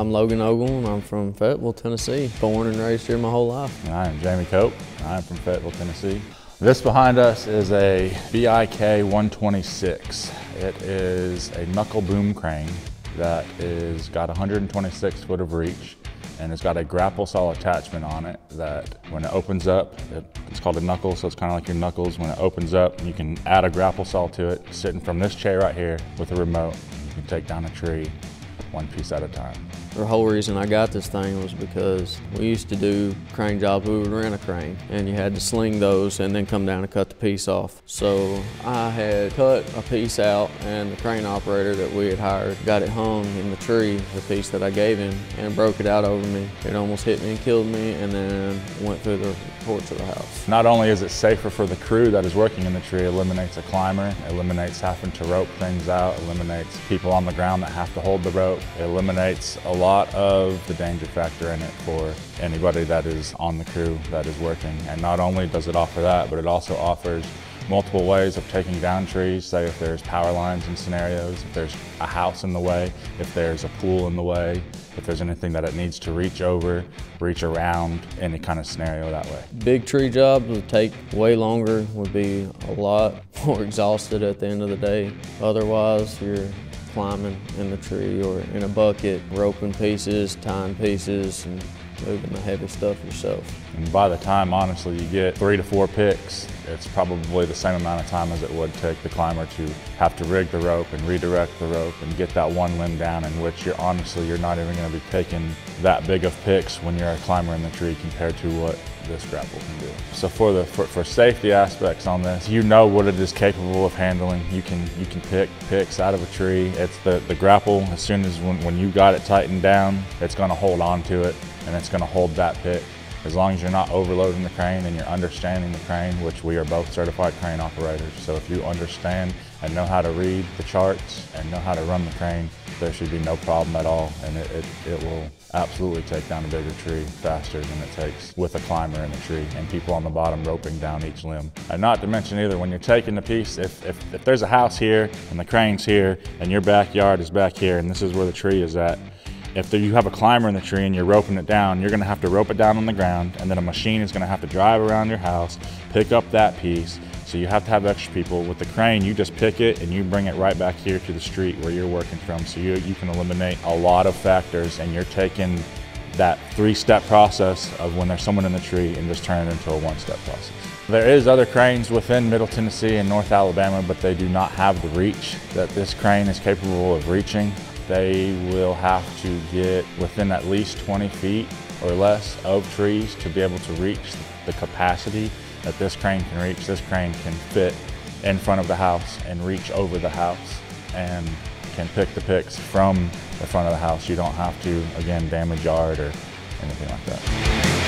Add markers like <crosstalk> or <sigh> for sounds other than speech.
I'm Logan Ogle and I'm from Fayetteville, Tennessee. Born and raised here my whole life. And I am Jamie Cope. I'm from Fayetteville, Tennessee. This behind us is a BIK 126. It is a knuckle boom crane that is got 126 foot of reach and it's got a grapple saw attachment on it that when it opens up, it, it's called a knuckle, so it's kind of like your knuckles. When it opens up, you can add a grapple saw to it, sitting from this chair right here with a remote. You can take down a tree one piece at a time. The whole reason I got this thing was because we used to do crane jobs. We would rent a crane and you had to sling those and then come down and cut the piece off. So I had cut a piece out and the crane operator that we had hired got it hung in the tree, the piece that I gave him, and broke it out over me. It almost hit me and killed me and then went through the porch of the house. Not only is it safer for the crew that is working in the tree, eliminates a climber, eliminates having to rope things out, eliminates people on the ground that have to hold the rope, eliminates a lot of the danger factor in it for anybody that is on the crew that is working. And not only does it offer that, but it also offers multiple ways of taking down trees, say if there's power lines in scenarios, if there's a house in the way, if there's a pool in the way, if there's anything that it needs to reach over, reach around, any kind of scenario that way. Big tree jobs would take way longer, would be a lot <laughs> more exhausted at the end of the day. Otherwise, you're climbing in the tree or in a bucket, roping pieces, tying pieces, and moving the heavy stuff yourself. And by the time, honestly, you get three to four picks, it's probably the same amount of time as it would take the climber to have to rig the rope and redirect the rope and get that one limb down in which you're honestly, you're not even gonna be taking that big of picks when you're a climber in the tree compared to what this grapple can do. So for the for, for safety aspects on this, you know what it is capable of handling. You can you can pick picks out of a tree. It's the, the grapple, as soon as when, when you got it tightened down, it's gonna hold on to it and it's gonna hold that pick. As long as you're not overloading the crane and you're understanding the crane, which we are both certified crane operators. So if you understand and know how to read the charts and know how to run the crane, there should be no problem at all. And it, it, it will absolutely take down a bigger tree faster than it takes with a climber in a tree and people on the bottom roping down each limb. And not to mention either, when you're taking the piece, if, if, if there's a house here and the crane's here and your backyard is back here and this is where the tree is at, if you have a climber in the tree and you're roping it down, you're gonna have to rope it down on the ground and then a machine is gonna have to drive around your house, pick up that piece. So you have to have extra people. With the crane, you just pick it and you bring it right back here to the street where you're working from. So you, you can eliminate a lot of factors and you're taking that three-step process of when there's someone in the tree and just turn it into a one-step process. There is other cranes within Middle Tennessee and North Alabama, but they do not have the reach that this crane is capable of reaching they will have to get within at least 20 feet or less of trees to be able to reach the capacity that this crane can reach. This crane can fit in front of the house and reach over the house and can pick the picks from the front of the house. You don't have to, again, damage yard or anything like that.